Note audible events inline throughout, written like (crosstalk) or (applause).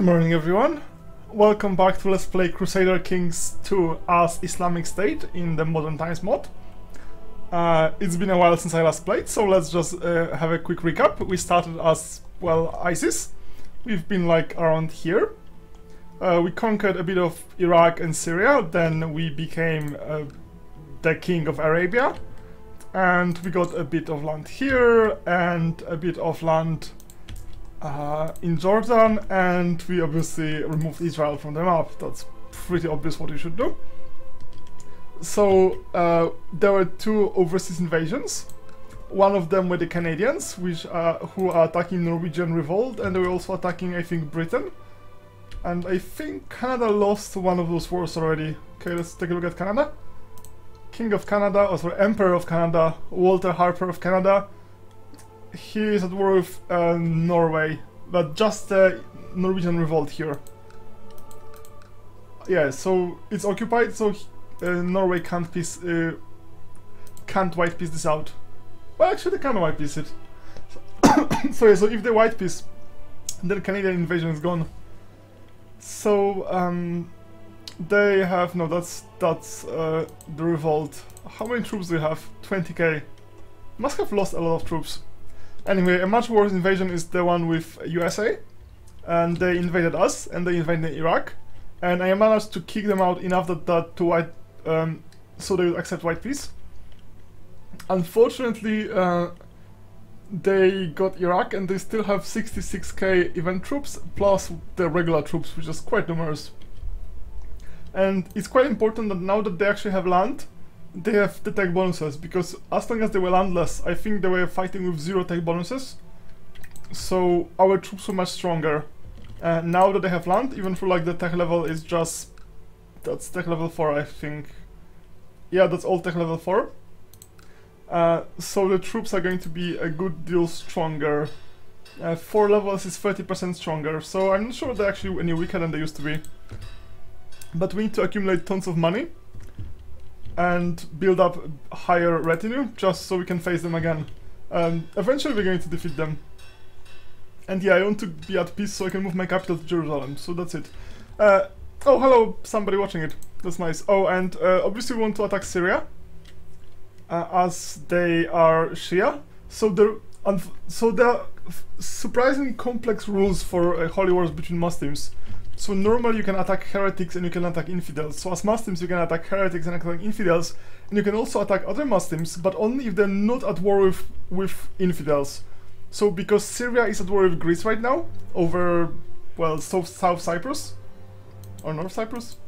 Good morning everyone. Welcome back to Let's Play Crusader Kings 2 as Islamic State in the Modern Times mod. Uh, it's been a while since I last played, so let's just uh, have a quick recap. We started as, well, ISIS. We've been like around here. Uh, we conquered a bit of Iraq and Syria, then we became uh, the king of Arabia. And we got a bit of land here and a bit of land uh, in Jordan, and we obviously removed Israel from the map. That's pretty obvious what you should do. So uh, there were two overseas invasions. One of them were the Canadians, which uh, who are attacking Norwegian revolt, and they were also attacking, I think, Britain. And I think Canada lost one of those wars already. Okay, let's take a look at Canada. King of Canada, or sorry, Emperor of Canada, Walter Harper of Canada, he is at war with uh, Norway, but just uh, Norwegian revolt here. Yeah, so it's occupied, so uh, Norway can't piece, uh, can't white peace this out. Well, actually, they can white peace it. So, (coughs) so yeah, so if they white peace, then Canadian invasion is gone. So um, they have no, that's that's uh, the revolt. How many troops do they have? 20k. Must have lost a lot of troops. Anyway, a much worse invasion is the one with USA. And they invaded us, and they invaded Iraq. And I managed to kick them out enough that, that to white, um, so they would accept white peace. Unfortunately, uh, they got Iraq, and they still have 66k event troops, plus the regular troops, which is quite numerous. And it's quite important that now that they actually have land, they have the tech bonuses because as long as they were landless, I think they were fighting with zero tech bonuses. So our troops were much stronger. Uh, now that they have land, even for like the tech level is just that's tech level 4 I think. Yeah, that's all tech level 4. Uh, so the troops are going to be a good deal stronger. Uh, 4 levels is 30% stronger, so I'm not sure they're actually any weaker than they used to be. But we need to accumulate tons of money and build up higher retinue just so we can face them again. Um, eventually we're going to defeat them. And yeah, I want to be at peace so I can move my capital to Jerusalem, so that's it. Uh, oh, hello, somebody watching it. That's nice. Oh, and uh, obviously we want to attack Syria, uh, as they are Shia. So there, so there are surprisingly complex rules for holy wars between Muslims. So normally you can attack heretics and you can attack infidels. So as Muslims you can attack heretics and attack infidels, and you can also attack other Muslims, but only if they're not at war with, with infidels. So because Syria is at war with Greece right now, over, well, South, South Cyprus, or North Cyprus?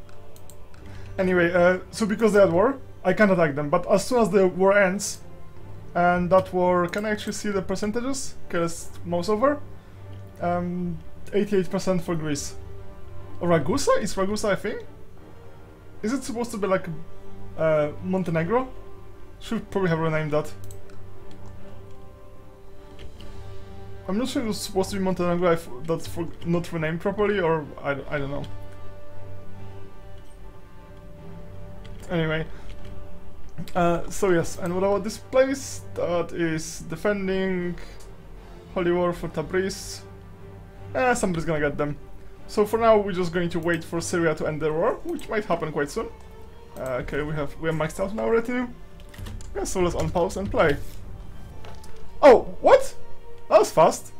Anyway, uh, so because they're at war, I can't attack them, but as soon as the war ends, and that war, can I actually see the percentages? Okay, let's mouse over. 88% um, for Greece. Ragusa? Is Ragusa a thing? Is it supposed to be like uh, Montenegro? Should probably have renamed that. I'm not sure it was supposed to be Montenegro that's for not renamed properly or I, I don't know. Anyway. Uh, so yes, and what about this place? That is defending Holy War for Tabriz. Eh, somebody's gonna get them. So for now, we're just going to wait for Syria to end their war, which might happen quite soon. Uh, okay, we have we have maxed out now retinue. Yeah, so let's unpause and play. Oh, what? That was fast.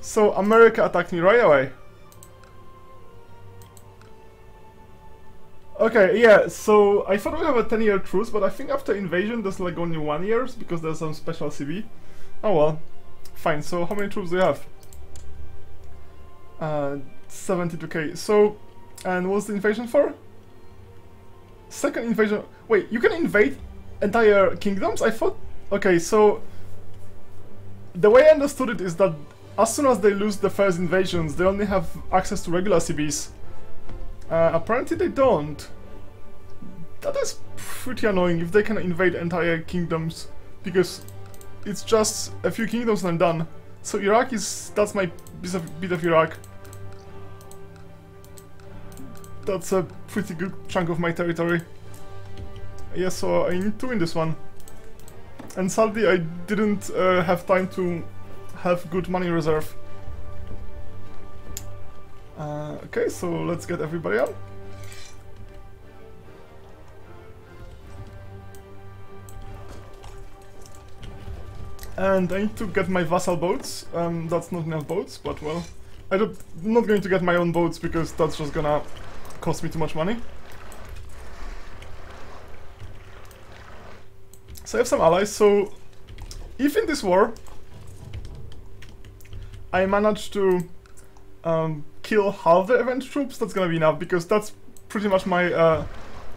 So America attacked me right away. Okay, yeah, so I thought we have a 10 year truce, but I think after invasion there's like only one years because there's some special CB. Oh well. Fine, so how many troops do you have? Uh, 72k. So, and what's the invasion for? Second invasion... Wait, you can invade entire kingdoms? I thought... Okay, so... The way I understood it is that as soon as they lose the first invasions, they only have access to regular CBs. Uh, apparently they don't. That is pretty annoying if they can invade entire kingdoms, because it's just a few kingdoms and I'm done. So Iraq is... that's my bit of, bit of Iraq. That's a pretty good chunk of my territory. Yeah, so I need to win this one. And sadly I didn't uh, have time to have good money reserve. Uh, okay, so let's get everybody on. And I need to get my vassal boats. Um, that's not enough boats, but well. I am not going to get my own boats because that's just gonna cost me too much money. So I have some allies, so if in this war I manage to um, kill half the event troops, that's gonna be enough, because that's pretty much my uh,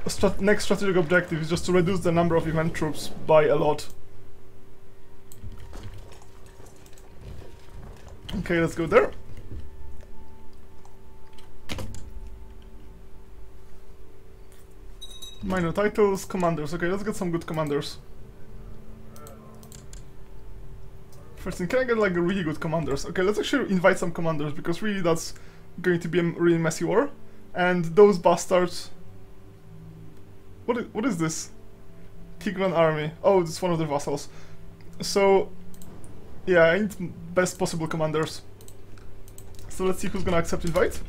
strat next strategic objective, is just to reduce the number of event troops by a lot. Okay, let's go there. Minor titles, commanders. Okay, let's get some good commanders. First thing, can I get like a really good commanders? Okay, let's actually invite some commanders, because really that's going to be a really messy war. And those bastards... What is, what is this? Tigran army. Oh, it's one of the vassals. So, yeah, I need best possible commanders. So let's see who's gonna accept invite.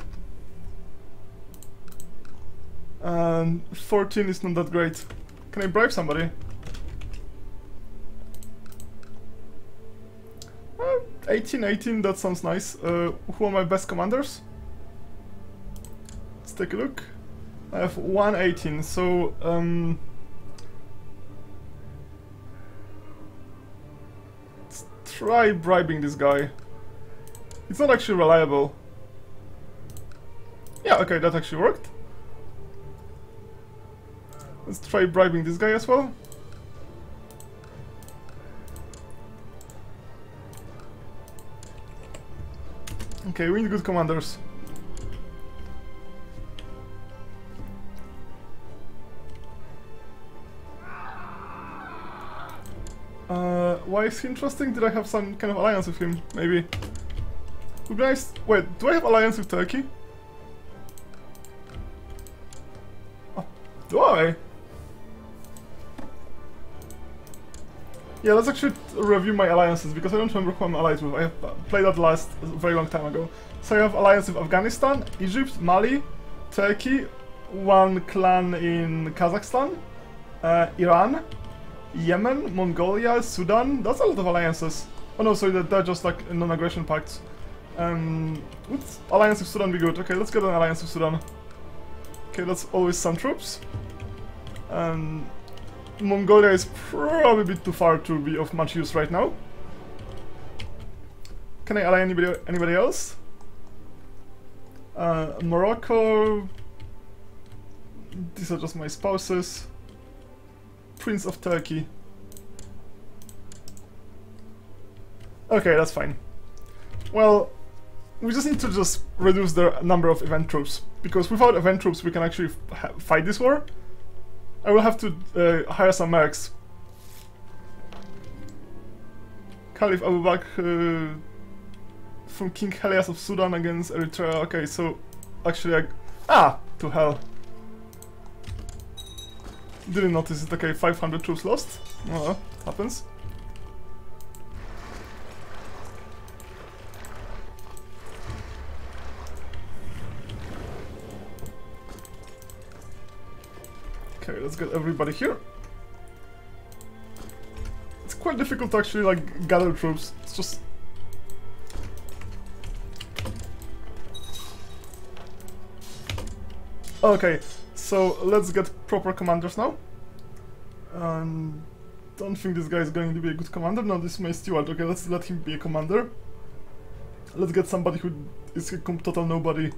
And 14 is not that great. Can I bribe somebody? Uh, 18, 18, that sounds nice. Uh, who are my best commanders? Let's take a look. I have 118, so... Um, try bribing this guy. It's not actually reliable. Yeah, okay, that actually worked. Let's try bribing this guy as well. Okay, we need good commanders. Is he interesting? Did I have some kind of alliance with him? Maybe. Would be nice. Wait, do I have alliance with Turkey? Oh, do I? Yeah, let's actually review my alliances because I don't remember who I'm allied with. I played that last very long time ago. So I have alliance with Afghanistan, Egypt, Mali, Turkey, one clan in Kazakhstan, uh, Iran, Yemen, Mongolia, Sudan. That's a lot of alliances. Oh no, sorry, they're just like non-aggression pacts. Um, would alliance with Sudan be good? Okay, let's get an alliance with Sudan. Okay, that's always some troops. And Mongolia is probably a bit too far to be of much use right now. Can I ally anybody anybody else? Uh, Morocco. These are just my spouses. Prince of Turkey. Okay, that's fine. Well, we just need to just reduce the number of event troops, because without event troops we can actually fight this war. I will have to uh, hire some mercs. Caliph Abu Bakr uh, from King Helias of Sudan against Eritrea. Okay, so actually I... Ah! To hell. Didn't notice it. Okay, 500 troops lost. Oh, well, happens. Okay, let's get everybody here. It's quite difficult to actually like gather troops. It's just Okay, so let's get proper commanders now. Um, don't think this guy is going to be a good commander. No, this is my steward. Okay, let's let him be a commander. Let's get somebody who is a total nobody.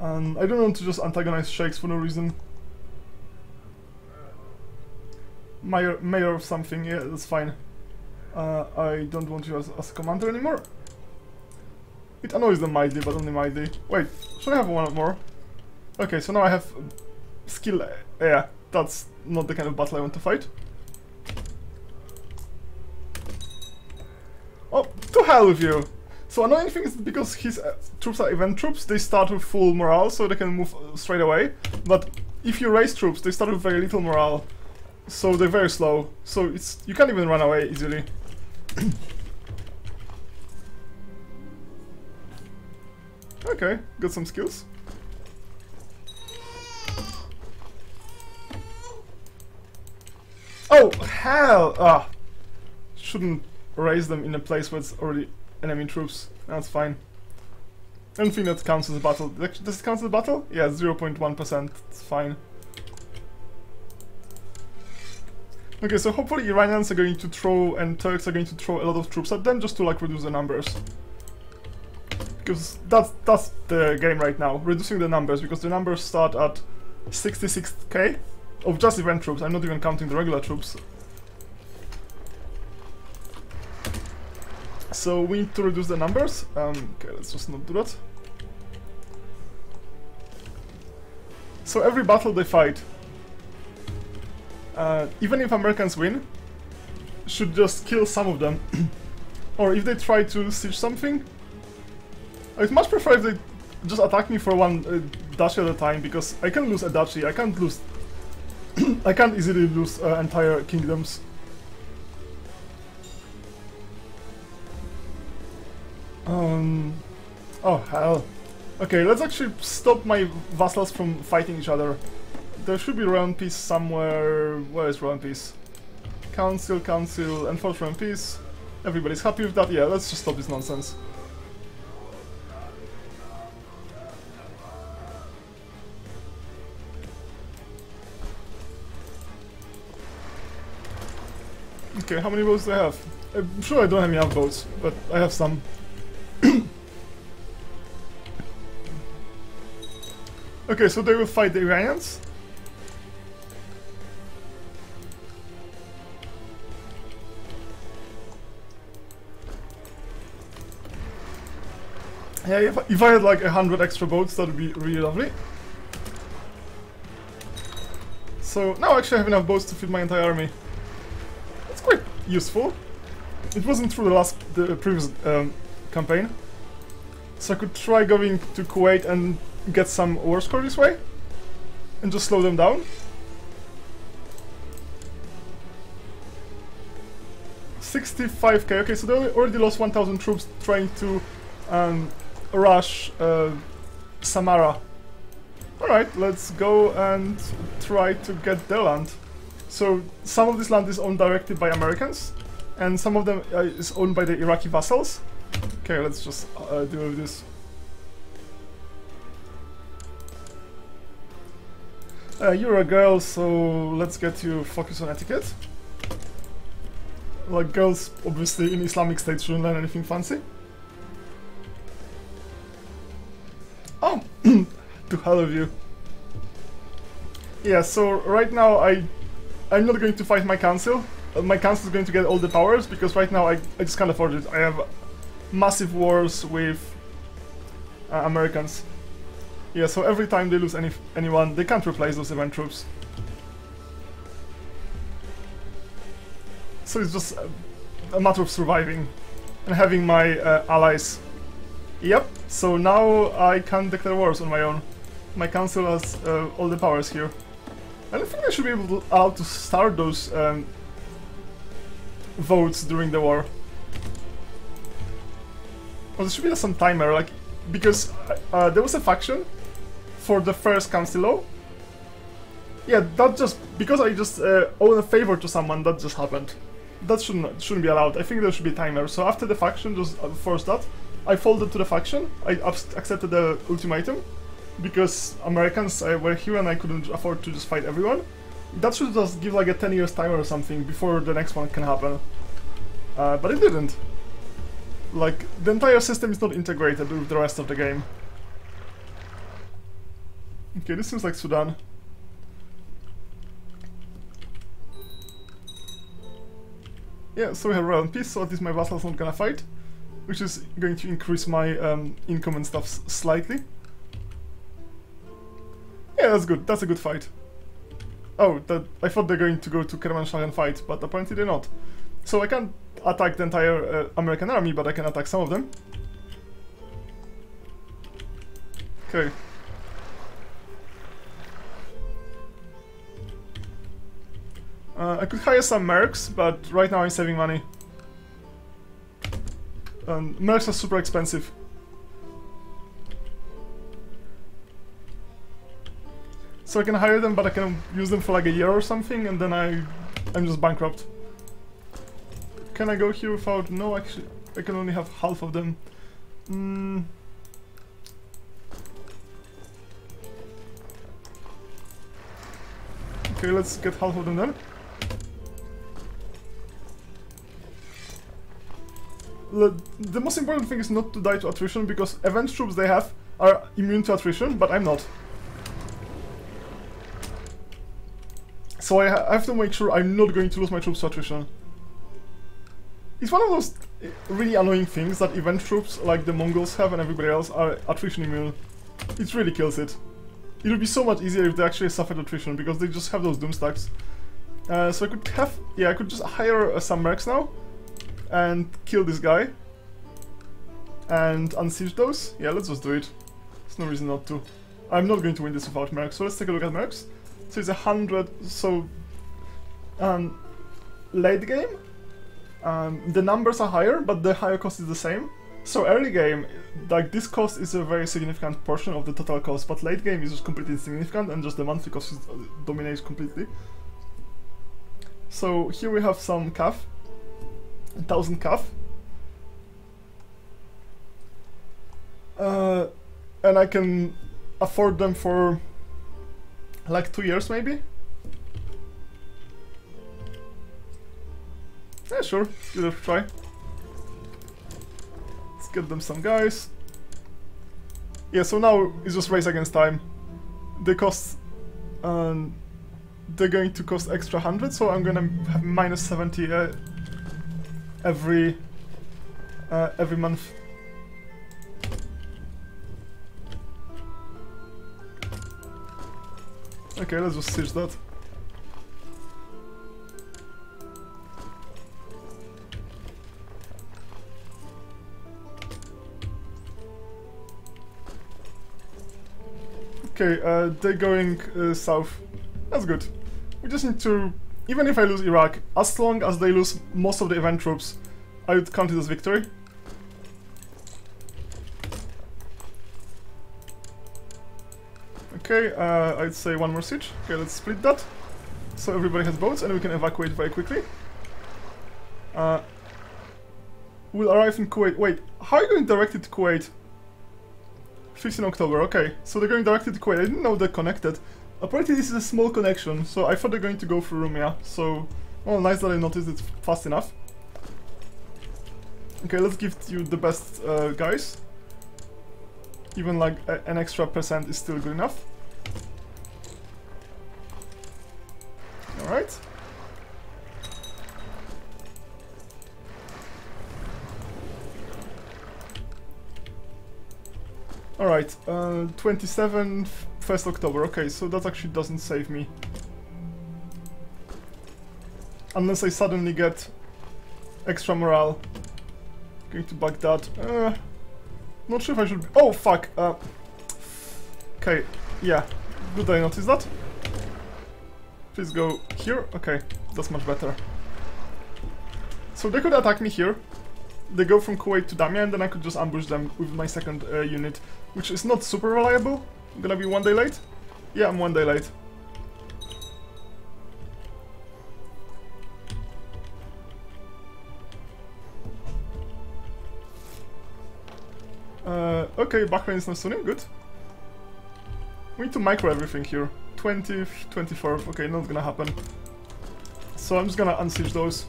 And I don't want to just antagonize sheikhs for no reason. Mayor, mayor of something, yeah, that's fine. Uh, I don't want you as, as a commander anymore. It annoys them mildly, but only mildly. Wait, should I have one more? Okay, so now I have skill... Yeah, that's not the kind of battle I want to fight. Oh, to hell with you! So annoying thing is because his uh, troops are event troops, they start with full morale, so they can move uh, straight away. But if you raise troops, they start with very little morale, so they're very slow. So it's you can't even run away easily. Okay, got some skills. Oh, hell! Ah, shouldn't raise them in a place where it's already enemy troops. That's fine. Think that counts as a battle. Does it count as a battle? Yeah, 0.1%. It's fine. Okay, so hopefully Iranians are going to throw and Turks are going to throw a lot of troops at them just to like reduce the numbers. Because that's that's the game right now, reducing the numbers because the numbers start at 66k of just event troops. I'm not even counting the regular troops. So we need to reduce the numbers. Um, okay, let's just not do that. So every battle they fight, uh, even if Americans win, should just kill some of them. (coughs) or if they try to siege something, I'd much prefer if they just attack me for one uh, duchy at a time, because I can lose a duchy, I can't lose... (clears throat) I can't easily lose uh, entire kingdoms. Um... Oh, hell. Okay, let's actually stop my vassals from fighting each other. There should be royal peace somewhere... Where is royal peace? Council, council, enforce royal peace. Everybody's happy with that? Yeah, let's just stop this nonsense. Okay, how many votes do I have? I'm sure I don't have enough votes, but I have some. (clears throat) okay, so they will fight the Iranians. Yeah, if, if I had like a hundred extra boats, that would be really lovely. So now I actually have enough boats to feed my entire army. Useful. It wasn't through the last, the previous um, campaign. So I could try going to Kuwait and get some war score this way. And just slow them down. Sixty-five k. Okay, so they already lost one thousand troops trying to um, rush uh, Samarra. Alright, let's go and try to get their land. So some of this land is owned directly by Americans, and some of them uh, is owned by the Iraqi vassals. Okay, let's just uh, deal with this. Uh, you're a girl, so let's get you focused on etiquette. Like, girls, obviously, in Islamic State shouldn't learn anything fancy. Oh! (clears throat) to hell of you. Yeah, so right now I... I'm not going to fight my council. Uh, my council is going to get all the powers, because right now I, I just can't afford it. I have massive wars with uh, Americans. Yeah, so every time they lose any anyone, they can't replace those event troops. So it's just a, a matter of surviving and having my uh, allies. Yep, so now I can declare wars on my own. My council has uh, all the powers here. I don't think I should be able to, allowed to start those um, votes during the war. Well, there should be some timer, like, because uh, there was a faction for the first council. Yeah, that just, because I just uh, owe a favor to someone, that just happened. That shouldn't, shouldn't be allowed. I think there should be a timer. So after the faction just uh, forced that, I folded to the faction, I accepted the ultimatum, because Americans were here and I couldn't afford to just fight everyone. That should just give like a 10 years timer or something before the next one can happen. Uh, but it didn't. Like, the entire system is not integrated with the rest of the game. Okay, this seems like Sudan. Yeah, so we have royal peace, so at least my vassals not gonna fight. Which is going to increase my um, income and stuff slightly. Yeah, that's good. That's a good fight. Oh, that I thought they're going to go to Kermanshah and fight, but apparently they're not. So I can't attack the entire uh, American army, but I can attack some of them. Okay. Uh, I could hire some mercs, but right now I'm saving money. And mercs are super expensive. So I can hire them, but I can use them for like a year or something, and then I, I'm just bankrupt. Can I go here without... No, actually, I can only have half of them. Mm. Okay, let's get half of them then. The, the most important thing is not to die to attrition, because event troops they have are immune to attrition, but I'm not. So I, ha I have to make sure I'm not going to lose my troops to attrition. It's one of those eh, really annoying things that event troops like the Mongols have and everybody else are attrition immune. It really kills it. It would be so much easier if they actually suffered attrition because they just have those doom stacks. Uh, so I could have, yeah, I could just hire uh, some mercs now and kill this guy and unsiege those. Yeah, let's just do it. There's no reason not to. I'm not going to win this without mercs, so let's take a look at mercs. So it's a hundred, so um, late game, um, the numbers are higher, but the higher cost is the same. So early game, like this cost is a very significant portion of the total cost, but late game is just completely insignificant and just the monthly cost is, uh, dominates completely. So here we have some calf, 1000 calf. Uh, and I can afford them for like two years maybe. Yeah, sure, give it a try Let's get them some guys. Yeah, so now it's just race against time. They cost... Um, they're going to cost extra 100, so I'm gonna have minus 70 uh, every... Uh, every month. Okay, let's just switch that. Okay, uh, they're going uh, south. That's good. We just need to... Even if I lose Iraq, as long as they lose most of the event troops, I would count it as victory. Okay, uh, I'd say one more siege. Okay, let's split that. So everybody has boats and we can evacuate very quickly. Uh, we'll arrive in Kuwait. Wait, how are you going directly to Kuwait? 15 October, okay. So they're going directly to Kuwait. I didn't know they're connected. Apparently this is a small connection, so I thought they're going to go through Rumia. So, well, nice that I noticed it fast enough. Okay, let's give you the best uh, guys. Even like an extra percent is still good enough. Alright. Alright, uh, 27th, 1st October. Okay, so that actually doesn't save me. Unless I suddenly get extra morale. Going to Baghdad. Uh, not sure if I should... Oh, fuck! Uh, okay, yeah. Good I noticed that. Please go here. Okay, that's much better. So they could attack me here. They go from Kuwait to Damia and then I could just ambush them with my second uh, unit which is not super reliable. I'm gonna be one day late? Yeah, I'm one day late. Uh, okay, Bahrain is not Sunni, good. We need to micro everything here. 20th, 24th, okay, not gonna happen. So I'm just gonna unsiege those.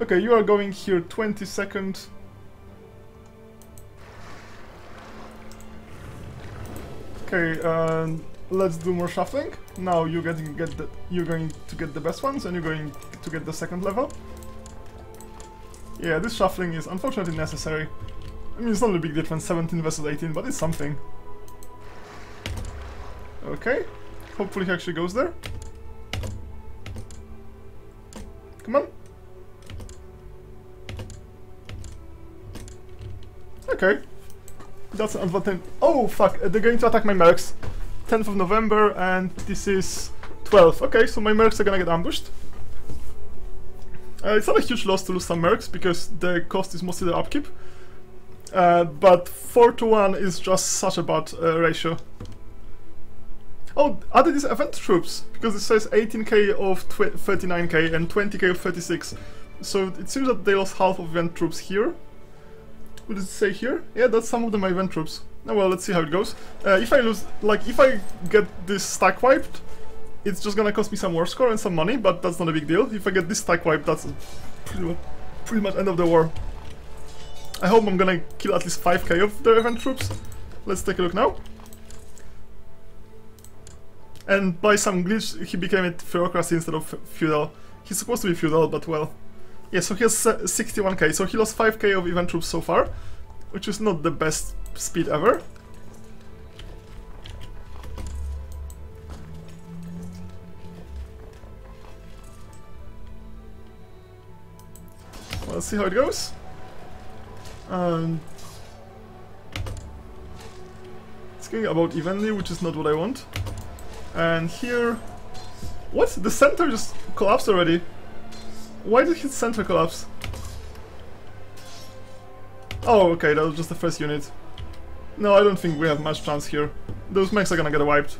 Okay, you are going here 20 seconds. Okay, let's do more shuffling. Now you're getting get the you're going to get the best ones, and you're going to get the second level. Yeah, this shuffling is unfortunately necessary. I mean, it's not a big difference, 17 versus 18, but it's something. Okay, hopefully he actually goes there. Come on. Okay. That's an advantage. Oh, fuck. They're going to attack my mercs. 10th of November, and this is 12th. Okay, so my mercs are gonna get ambushed. Uh, it's not a huge loss to lose some mercs because the cost is mostly the upkeep. Uh, but 4 to 1 is just such a bad uh, ratio. Oh, added these event troops because it says 18k of 39k and 20k of 36. So it seems that they lost half of event troops here. What does it say here? Yeah, that's some of them event troops. Oh, well, let's see how it goes. Uh, if I lose, like, if I get this stack wiped, it's just gonna cost me some war score and some money, but that's not a big deal. If I get this stack wiped, that's pretty much, pretty much end of the war. I hope I'm gonna kill at least 5k of the event troops. Let's take a look now. And by some glitch, he became a theocracy instead of feudal. He's supposed to be feudal, but well. Yeah, so he has 61k, so he lost 5k of event troops so far, which is not the best speed ever. Let's see how it goes. Um, it's going about evenly, which is not what I want. And here... What? The center just collapsed already. Why did his center collapse? Oh, okay, that was just the first unit. No, I don't think we have much chance here. Those mechs are gonna get wiped.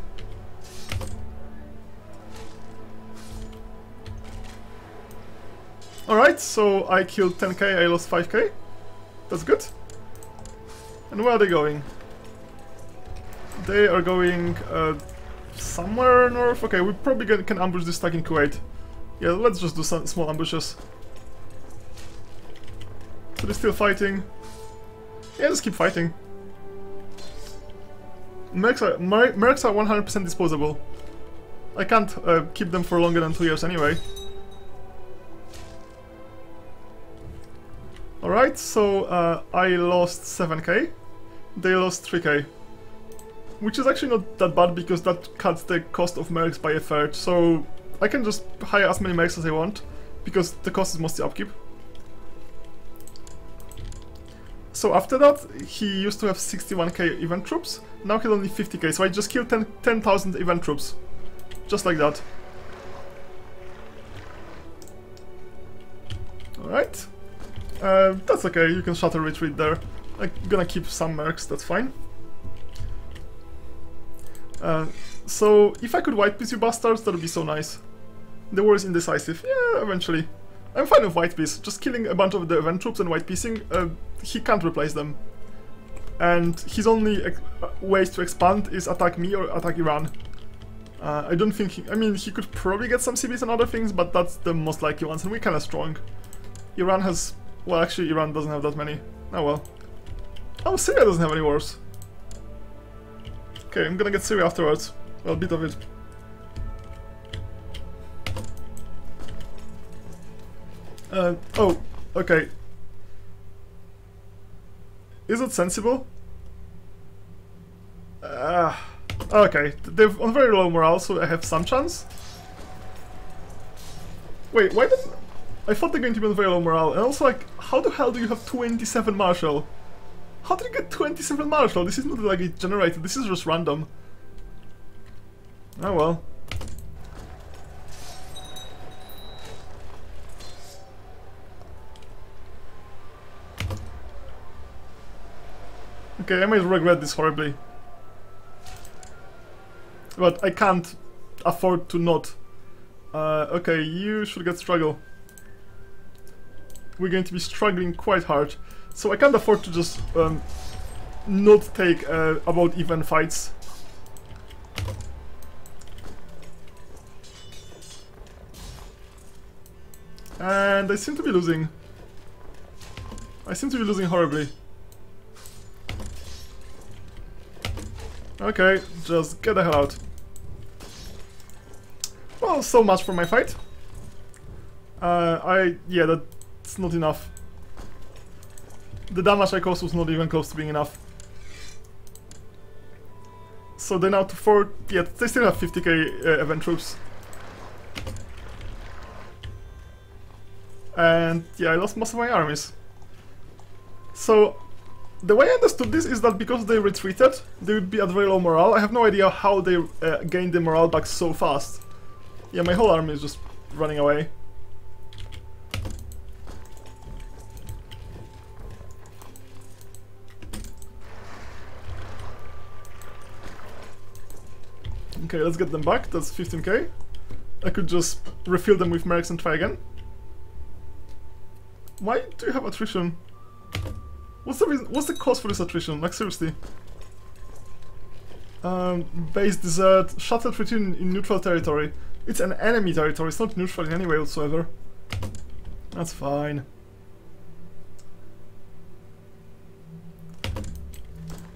Alright, so I killed 10k, I lost 5k. That's good. And where are they going? They are going uh, somewhere north. Okay, we probably can ambush this stack in Kuwait. Yeah, let's just do some small ambushes. So they're still fighting. Yeah, just keep fighting. Mercs are 100% disposable. I can't uh, keep them for longer than two years anyway. Alright, so uh, I lost 7k, they lost 3k. Which is actually not that bad because that cuts the cost of mercs by a third, so I can just hire as many mercs as I want, because the cost is mostly upkeep. So after that, he used to have 61k event troops, now he's only 50k, so I just killed 10,000 10, event troops. Just like that. Alright. Uh, that's okay, you can shattered retreat there. I'm gonna keep some mercs, that's fine. Uh, so, if I could white peace you bastards, that would be so nice. The war is indecisive. Yeah, eventually. I'm fine with white peace. Just killing a bunch of the event troops and white piecing, uh, he can't replace them. And his only uh, ways to expand is attack me or attack Iran. Uh, I don't think he, I mean, he could probably get some CBs and other things, but that's the most likely ones, and we're kinda strong. Iran has well, actually, Iran doesn't have that many. Oh well. Oh, Syria doesn't have any wars. Okay, I'm gonna get Syria afterwards. Well, a bit of it. Uh, oh, okay. Is it sensible? Uh, okay, they're on very low morale, so I have some chance. Wait, why didn't... I thought they're going to be on very low morale, and I was like, how the hell do you have 27 Martial? How did you get 27 Martial? This is not like it generated, this is just random. Oh well. Okay, I might regret this horribly. But I can't afford to not. Uh, okay, you should get struggle we're going to be struggling quite hard. So I can't afford to just um, not take uh, about even fights. And I seem to be losing. I seem to be losing horribly. Okay, just get the hell out. Well, so much for my fight. Uh, I, yeah, that it's not enough. The damage I caused was not even close to being enough. So they're now to 4... Yeah, they still have 50k uh, event troops. And yeah, I lost most of my armies. So, the way I understood this is that because they retreated, they would be at very low morale. I have no idea how they uh, gained the morale back so fast. Yeah, my whole army is just running away. Okay, let's get them back. That's 15k. I could just refill them with mercs and try again. Why do you have attrition? What's the reason? What's the cause for this attrition? Like seriously. Um, base desert, shattered retreat in neutral territory. It's an enemy territory, it's not neutral in any way whatsoever. That's fine.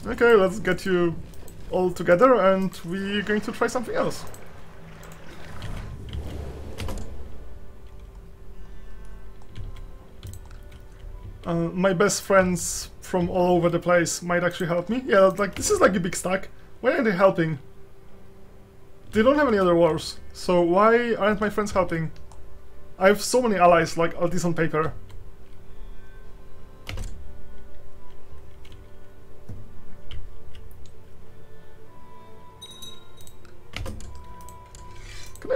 Okay, let's get you all together and we're going to try something else. Uh, my best friends from all over the place might actually help me. Yeah, like, this is like a big stack. Why are they helping? They don't have any other wars, so why aren't my friends helping? I have so many allies, like, at least on paper.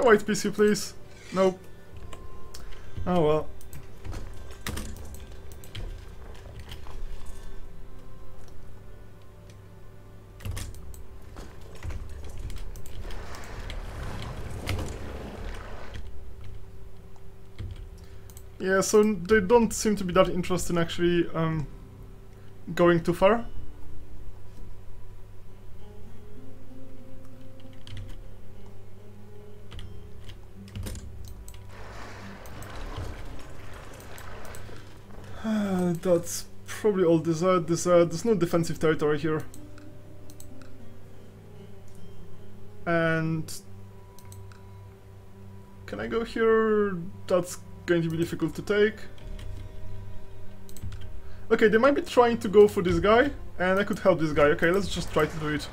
White PC, please? Nope. Oh well. Yeah, so they don't seem to be that interested in actually um, going too far. (sighs) That's probably all desert, desert. There's no defensive territory here. And... Can I go here? That's going to be difficult to take. Okay, they might be trying to go for this guy, and I could help this guy. Okay, let's just try to do it.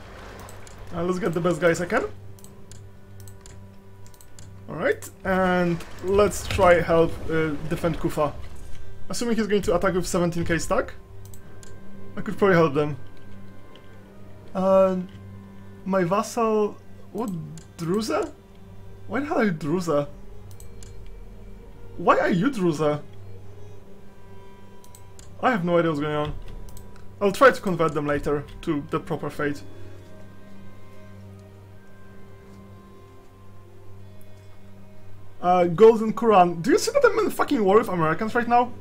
Uh, let's get the best guys I can. Alright, and let's try help uh, defend Kufa. Assuming he's going to attack with 17k stack, I could probably help them. Uh, my vassal... What? Druza? Why the hell are you Druza? Why are you Druza? I have no idea what's going on. I'll try to convert them later to the proper fate. Uh, Golden Quran. Do you see that I'm in fucking war with Americans right now?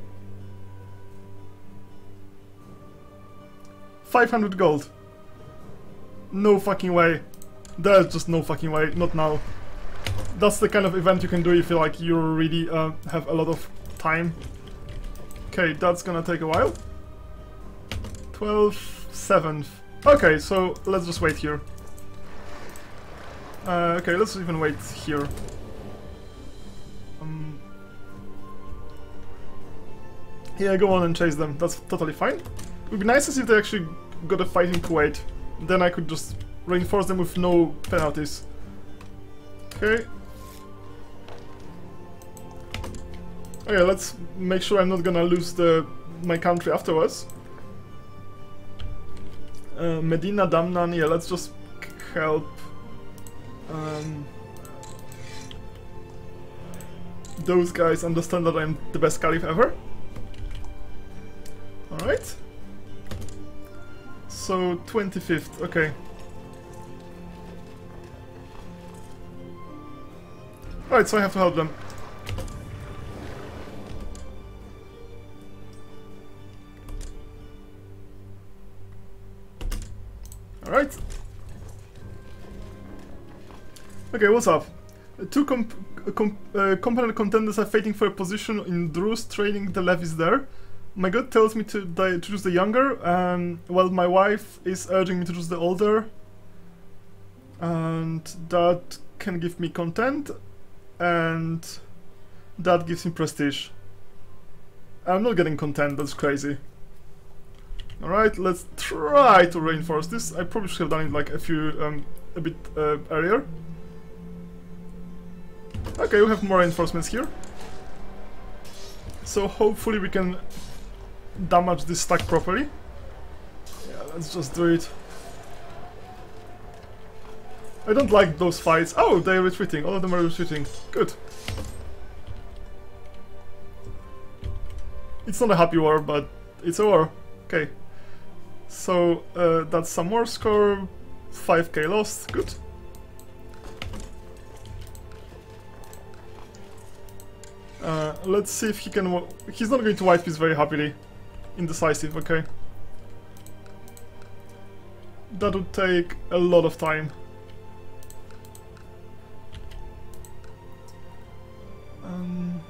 500 gold. No fucking way. There's just no fucking way. Not now that's the kind of event you can do if you like you really uh, have a lot of time. Okay, that's gonna take a while. 12, 7th. Okay, so let's just wait here. Uh, okay, let's even wait here. Um, yeah, go on and chase them. That's totally fine. Would be nice if they actually got a fight in Kuwait. Then I could just reinforce them with no penalties. Okay, Okay, let's make sure I'm not gonna lose the my country afterwards. Uh, Medina, Dammam, yeah, let's just help. Um, those guys understand that I'm the best caliph ever. Alright. So, 25th, okay. Alright, so I have to help them. Alright. Okay, what's up? Two comp com uh, competent contenders are fighting for a position in Druze, trading the levies there. My gut tells me to, to choose the younger, um, while my wife is urging me to choose the older. And that can give me content, and that gives me prestige. I'm not getting content, that's crazy. Alright, let's try to reinforce this. I probably should have done it like a few, um, a bit uh, earlier. Okay, we have more reinforcements here. So hopefully we can damage this stack properly. Yeah, let's just do it. I don't like those fights. Oh, they're retreating. All of them are retreating. Good. It's not a happy war, but it's a war. Okay. So, uh, that's some more score. 5k lost. Good. Uh, let's see if he can... He's not going to white peace very happily. Indecisive, okay. That would take a lot of time. Um,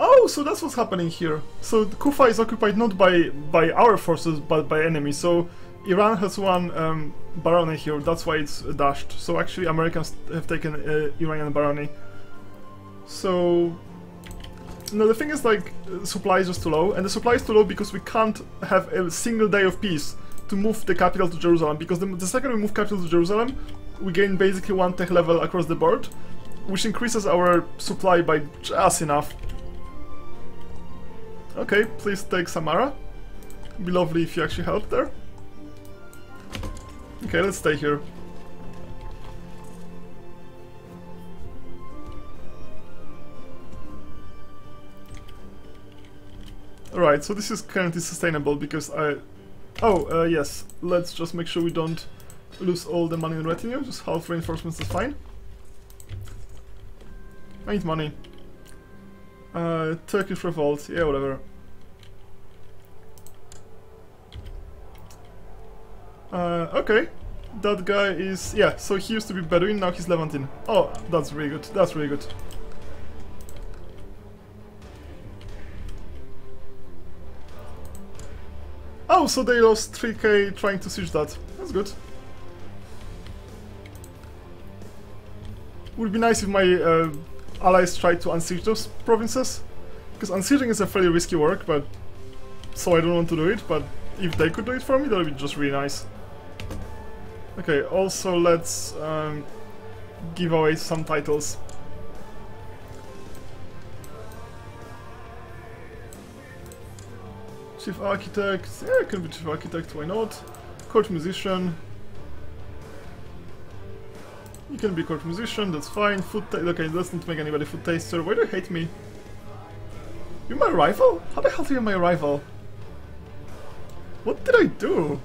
Oh, so that's what's happening here. So Kufa is occupied not by by our forces, but by enemies. So Iran has one um, barony here. That's why it's dashed. So actually, Americans have taken uh, Iranian barony. So no, the thing is like supply is just too low, and the supply is too low because we can't have a single day of peace to move the capital to Jerusalem. Because the, the second we move capital to Jerusalem, we gain basically one tech level across the board, which increases our supply by just enough. Okay, please take Samarra. Be lovely if you actually help there. Okay, let's stay here. Alright, so this is currently sustainable because I... Oh, uh, yes. Let's just make sure we don't lose all the money in retinue. Just half reinforcements is fine. I need money. Uh, Turkish revolt, yeah, whatever. Uh, okay. That guy is, yeah, so he used to be Bedouin, now he's Levantine. Oh, that's really good, that's really good. Oh, so they lost 3k trying to siege that. That's good. Would be nice if my uh, allies tried to unsiege those provinces. Because unsieging is a fairly risky work, but... So I don't want to do it, but if they could do it for me, that would be just really nice. Okay, also let's um, give away some titles. Chief Architect, yeah, I can be Chief Architect, why not? Court Musician. You can be Court Musician, that's fine. Food Taste, okay, let's not make anybody food taster. Why do you hate me? You're my rival? How the hell are you my rival? What did I do?